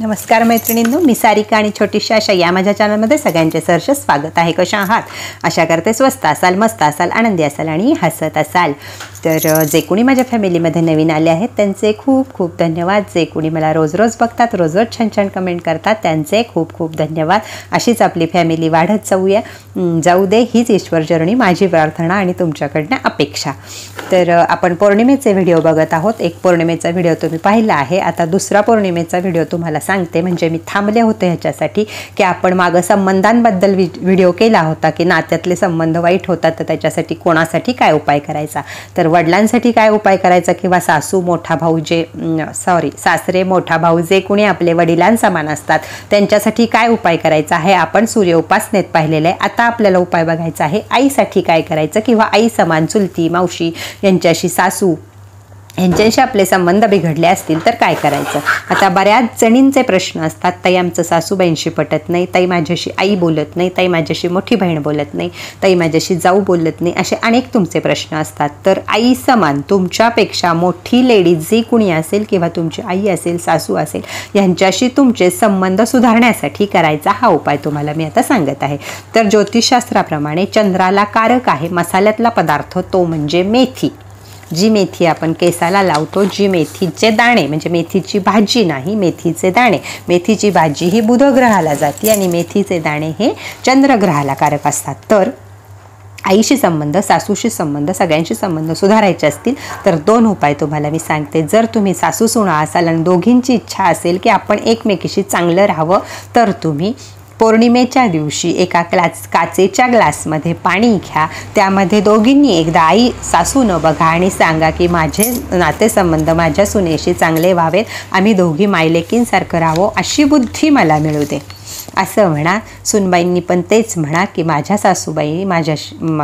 नमस्कार मैत्रिणींनो मी सारिका आणि छोटीशी अशा या माझ्या चॅनलमध्ये सगळ्यांचे सहर्ष स्वागत आहे. कशा आहात? अशा करते स्वस्त असाल मस्त असाल आनंदी असाल आणि हसत असाल. तर जे कोणी माझ्या फॅमिलीमध्ये नवीन आले आहेत त्यांचे खूप खूप धन्यवाद. जे कोणी मला रोज रोज बघतात रोज रोज छान छान कमेंट करतात त्यांचे खूप खूप धन्यवाद. अशीच आपली फॅमिली वाढत जाऊया. जाऊ दे हीच ईश्वरजरणी माझी प्रार्थना आणि तुमच्याकडनं अपेक्षा. तर आपण पौर्णिमेचे व्हिडिओ बघत आहोत. एक पौर्णिमेचा व्हिडिओ तुम्ही पाहिला आहे. आता दुसरा पौर्णिमेचा व्हिडिओ तुम्हाला सांगते. म्हणजे मी थांबले होते ह्याच्यासाठी की आपण मागं संबंधांबद्दल विडिओ केला होता की नात्यातले संबंध वाईट होतात तर त्याच्यासाठी कोणासाठी काय उपाय करायचा? तर वडिलांसाठी काय उपाय करायचा किंवा सासू मोठा भाऊ जे सॉरी सासरे मोठा भाऊ जे कुणी आपले वडिलांसमान असतात त्यांच्यासाठी काय उपाय करायचा आहे आपण सूर्य उपासनेत पाहिलेलं आहे. आता आपल्याला उपाय बघायचा आहे आईसाठी काय करायचं किंवा आई समान चुलती मावशी यांच्याशी सासू यांच्याशी आपले संबंध बिघडले असतील तर काय करायचं? आता बऱ्याच जणींचे प्रश्न असतात. ताई आमचं सासूबाईंशी पटत नाही. ताई माझ्याशी आई बोलत नाही. ताई माझ्याशी मोठी बहीण बोलत नाही. ताई माझ्याशी जाऊ बोलत नाही. असे अनेक तुमचे प्रश्न असतात. तर आई समान तुमच्यापेक्षा मोठी लेडीज जी कुणी असेल किंवा तुमची आई असेल सासू असेल यांच्याशी तुमचे संबंध सुधारण्यासाठी करायचा हा उपाय तुम्हाला मी आता सांगत आहे. तर ज्योतिषशास्त्राप्रमाणे चंद्राला कारक आहे. मसाल्यातला पदार्थ तो म्हणजे मेथी. जी मेथी आपण केसाला लावतो जी मेथीचे दाणे म्हणजे मेथीची भाजी नाही मेथीचे दाणे. मेथीची भाजी ही बुधग्रहाला जाते आणि मेथीचे दाणे हे चंद्रग्रहाला कारक असतात. तर आईशी संबंध सासूशी संबंध सगळ्यांशी संबंध सुधारायचे असतील तर दोन उपाय तुम्हाला मी सांगते. जर तुम्ही सासू सुना असाल आणि दोघींची इच्छा असेल की आपण एकमेकीशी चांगलं राहावं तर तुम्ही पौर्णिमेच्या दिवशी एका क्लास काचेच्या ग्लासमध्ये पाणी घ्या. त्यामध्ये दोघींनी एकदा आई सासूनं बघा आणि सांगा की माझे नातेसंबंध माझ्या सुनेशी चांगले व्हावेत. आम्ही दोघी मायलेकींसारखं राहावं अशी बुद्धी मला मिळू दे. असं म्हणा सुनबाईंनी पण तेच म्हणा की माझ्या सासूबाई माझ्या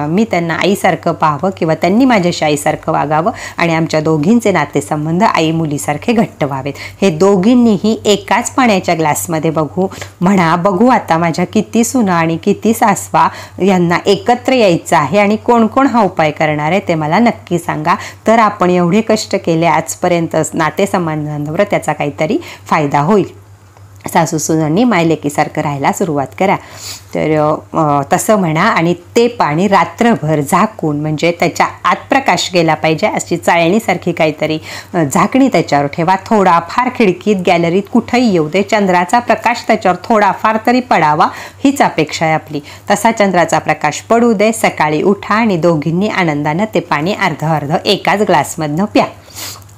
मी त्यांना आईसारखं पाहावं किंवा त्यांनी माझ्याशी आईसारखं वागावं आणि आमच्या दोघींचे नातेसंबंध आई मुलीसारखे घट्ट व्हावेत. हे दोघींनीही एकाच पाण्याच्या ग्लासमध्ये बघू म्हणा बघू आता माझ्या किती सुना आणि किती सासवा यांना एकत्र यायचं आहे आणि कोण कोण हा उपाय करणार आहे ते मला नक्की सांगा. तर आपण एवढे कष्ट केले आजपर्यंत नातेसंबंधांवर त्याचा काहीतरी फायदा होईल. सासू सुनांनी मायलेकीसारखं राहायला सुरुवात करा. तर तसं म्हणा आणि ते पाणी रात्रभर झाकून म्हणजे त्याच्या आत प्रकाश गेला पाहिजे अशी चाळणीसारखी काहीतरी झाकणी त्याच्यावर ठेवा. थोडाफार खिडकीत गॅलरीत कुठंही येऊ दे. चंद्राचा प्रकाश त्याच्यावर थोडाफार तरी पडावा हीच अपेक्षा आहे आपली. तसा चंद्राचा प्रकाश पडू दे. सकाळी उठा आणि दोघींनी आनंदानं ते पाणी अर्ध अर्ध एकाच ग्लासमधनं प्या.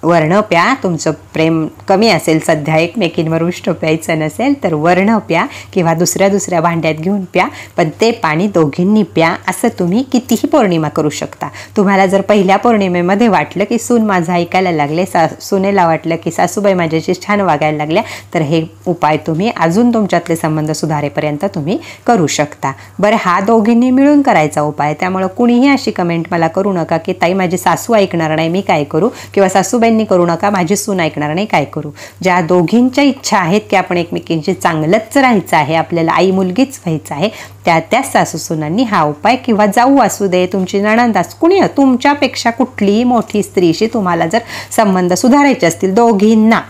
वर्ण प्या तुमचं प्रेम कमी असेल सध्या एकमेकींवर उष्ट प्यायचं नसेल तर वर्ण प्या किंवा दुसऱ्या दुसऱ्या भांड्यात घेऊन प्या पण ते पाणी दोघींनी प्या असं तुम्ही कितीही पौर्णिमा करू शकता. तुम्हाला जर पहिल्या पौर्णिमेमध्ये वाटलं की सून माझं ऐकायला लागले सा सुनेला वाटलं की सासूबाई माझ्याशी छान वागायला लागल्या तर हे उपाय तुम्ही अजून तुमच्यातले संबंध सुधारेपर्यंत तुम्ही करू शकता. बरं हा दोघींनी मिळून करायचा उपाय त्यामुळं कुणीही अशी कमेंट मला करू नका की ताई माझी सासू ऐकणार नाही मी काय करू? किंवा सासूबाई करू नका माझी सून ऐकणार नाही काय करू? ज्या दोघींच्या इच्छा आहेत की आपण एकमेकींशी चांगलंच राहायचं आहे आपल्याला आई मुलगीच व्हायचं आहे त्या त्याच सासू सुनांनी हा उपाय किंवा जाऊ असू दे तुमची नणंदास कुणी हो, तुमच्यापेक्षा कुठलीही मोठी स्त्रीशी तुम्हाला जर संबंध सुधारायचे असतील दोघींना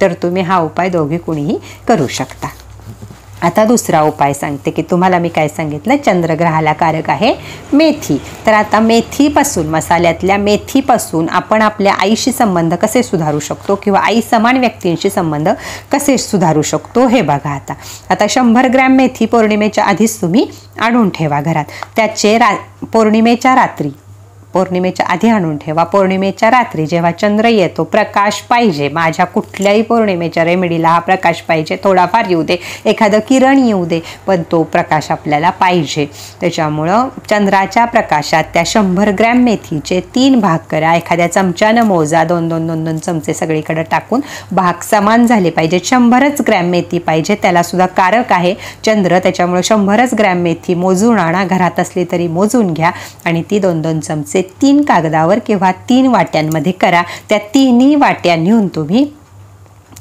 तर तुम्ही हा उपाय दोघे कुणीही करू शकता. आता दुसरा उपाय सांगते की तुम्हाला मी काय सांगितलं? चंद्रग्रहाला कारक आहे मेथी. तर आता मेथीपासून मसाल्यातल्या मेथीपासून आपण आपल्या आईशी संबंध कसे सुधारू शकतो किंवा आई समान व्यक्तींशी संबंध कसे सुधारू शकतो? हे बघा आता. आता शंभर ग्रॅम मेथी पौर्णिमेच्या आधीच तुम्ही आणून ठेवा घरात. त्याचे रा पौर्णिमेच्या रात्री पौर्णिमेच्या आधी आणून ठेवा. पौर्णिमेच्या रात्री जेव्हा चंद्र येतो प्रकाश पाहिजे. माझ्या कुठल्याही पौर्णिमेच्या रेमेडीला हा प्रकाश पाहिजे. थोडाफार येऊ दे. एखादं किरण येऊ दे. पण तो प्रकाश आपल्याला पाहिजे. त्याच्यामुळं चंद्राच्या प्रकाशात त्या शंभर ग्रॅम मेथीचे तीन भाग करा. एखाद्या चमच्यानं मोजा. दोन दोन दोन दोन चमचे सगळीकडे टाकून भाग समान झाले पाहिजे. शंभरच ग्रॅम मेथी पाहिजे. त्यालासुद्धा कारक आहे. चंद्र त्याच्यामुळं शंभरच ग्रॅम मेथी मोजून आणा. घरात असली तरी मोजून घ्या. आणि ती दोन दोन चमचे तीन कागदावर किंवा तीन वाट्यांमध्ये करा. त्या तिन्ही वाट्या नेऊन तुम्ही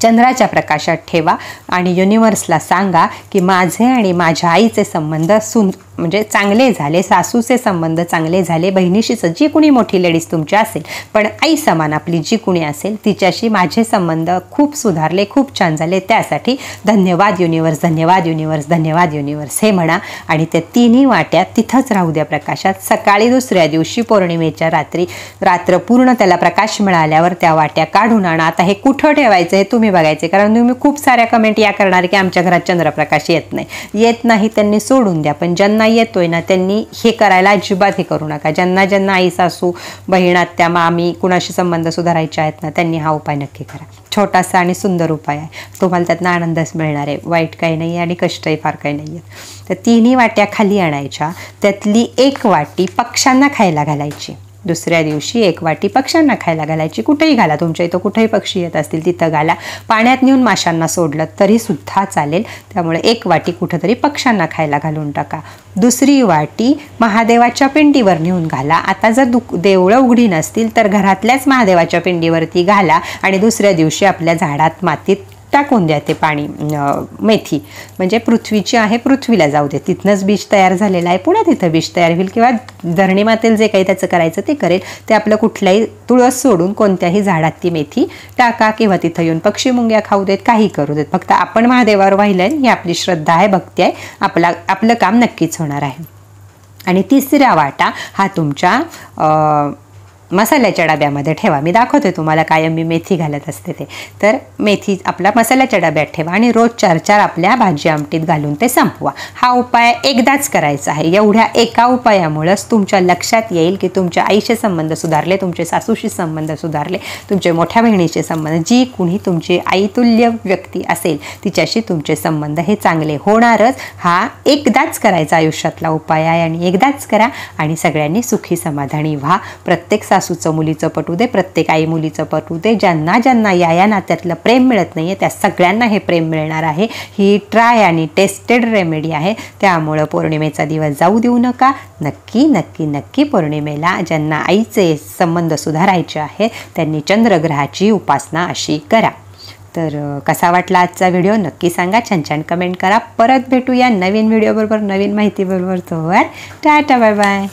चंद्राच्या प्रकाशात ठेवा आणि युनिवर्सला सांगा की माझे आणि माझ्या आईचे संबंध सुन म्हणजे चांगले झाले सासूचे संबंध चांगले झाले बहिणीशीच जी कुणी मोठी लेडीज तुमची असेल पण आई समान आपली जी कुणी असेल तिच्याशी माझे संबंध खूप सुधारले खूप छान झाले. त्यासाठी धन्यवाद युनिवर्स धन्यवाद युनिवर्स धन्यवाद युनिवर्स हे म्हणा. आणि त्या तिन्ही वाट्या तिथंच राहू द्या प्रकाशात. सकाळी दुसऱ्या दिवशी पौर्णिमेच्या रात्री रात्र पूर्ण त्याला प्रकाश मिळाल्यावर त्या वाट्या काढून आणा. आता हे कुठं ठेवायचं हे तुम्ही बघायचे कारण तुम्ही खूप साऱ्या कमेंट या करणार की आमच्या घरात चंद्रप्रकाश येत नाही. येत नाही त्यांनी सोडून द्या पण ज्यांना येतोय ना त्यांनी हे करायला अजिबात हे करू नका. ज्यांना ज्यांना आई सासू बहीण आत्या मामी कुणाशी संबंध सुधारायचे आहेत ना त्यांनी हा उपाय नक्की करा. छोटासा आणि सुंदर उपाय आहे. तुम्हाला त्यातनं आनंदच मिळणार आहे. वाईट काही नाही आहे आणि कष्टही फार काही नाही आहेत. तर तिन्ही वाट्या खाली आणायच्या. त्यातली एक वाटी पक्ष्यांना खायला घालायची. दुसऱ्या दिवशी एक वाटी पक्ष्यांना खायला घालायची. कुठेही घाला. तुमच्या इथं कुठेही पक्षी येत असतील तिथं घाला. पाण्यात नेऊन माशांना सोडलं तरीसुद्धा चालेल. त्यामुळे एक वाटी कुठंतरी पक्ष्यांना खायला घालून टाका. दुसरी वाटी महादेवाच्या पिंडीवर नेऊन घाला. आता जर दु देवळं उघडी नसतील तर घरातल्याच महादेवाच्या पिंडीवरती घाला. आणि दुसऱ्या दिवशी आपल्या झाडात मातीत टाकून द्या ते पाणी मेथी. म्हणजे पृथ्वीची आहे पृथ्वीला जाऊ दे. तिथनंच बीज तयार झालेलं आहे. पुन्हा तिथं बीज तयार होईल किंवा धरणीमातील जे काही त्याचं करायचं ते करेल. ते आपलं कुठल्याही तुळस सोडून कोणत्याही झाडात ती मेथी टाका किंवा तिथं येऊन पक्षी मुंग्या खाऊ देत काही करू देत. फक्त आपण महादेवावर वाहिलं ही आपली श्रद्धा आहे भक्ती आहे. आपला आपलं काम नक्कीच होणार आहे. आणि तिसरा वाटा हा तुमच्या मसाल्याच्या डब्यामध्ये ठेवा. मी दाखवते तुम्हाला कायम मी मेथी घालत असते ते. तर मेथी आपला मसाल्याच्या डब्यात ठेवा आणि रोज चार चार आपल्या भाजी आमटीत घालून ते संपवा. हा उपाय एकदाच करायचा आहे. एवढ्या एका उपायामुळंच तुमच्या लक्षात येईल की तुमच्या आईचे संबंध सुधारले तुमचे सासूशी संबंध सुधारले तुमचे मोठ्या बहिणीचे संबंध जी कुणी तुमची आईतुल्य व्यक्ती असेल तिच्याशी तुमचे संबंध हे चांगले होणारच. हा एकदाच करायचा आयुष्यातला उपाय आहे आणि एकदाच करा आणि सगळ्यांनी सुखी समाधानी व्हा. प्रत्येक सासू सासूचं मुलीचं पटू दे प्रत्येक आई मुलीचं पटू दे ज्यांना ज्यांना या या नात्यातलं प्रेम मिळत नाही आहे त्या सगळ्यांना हे प्रेम मिळणार आहे. ही ट्राय आणि टेस्टेड रेमेडी आहे. त्यामुळं पौर्णिमेचा दिवस जाऊ देऊ नका. नक्की नक्की नक्की पौर्णिमेला ज्यांना आईचे संबंध सुधारायचे आहे त्यांनी चंद्रग्रहाची उपासना अशी करा. तर कसा वाटला आजचा व्हिडिओ? नक्की सांगा. छान छान कमेंट करा. परत भेटूया नवीन व्हिडिओबरोबर नवीन माहितीबरोबर तोवर टाटा बाय बाय.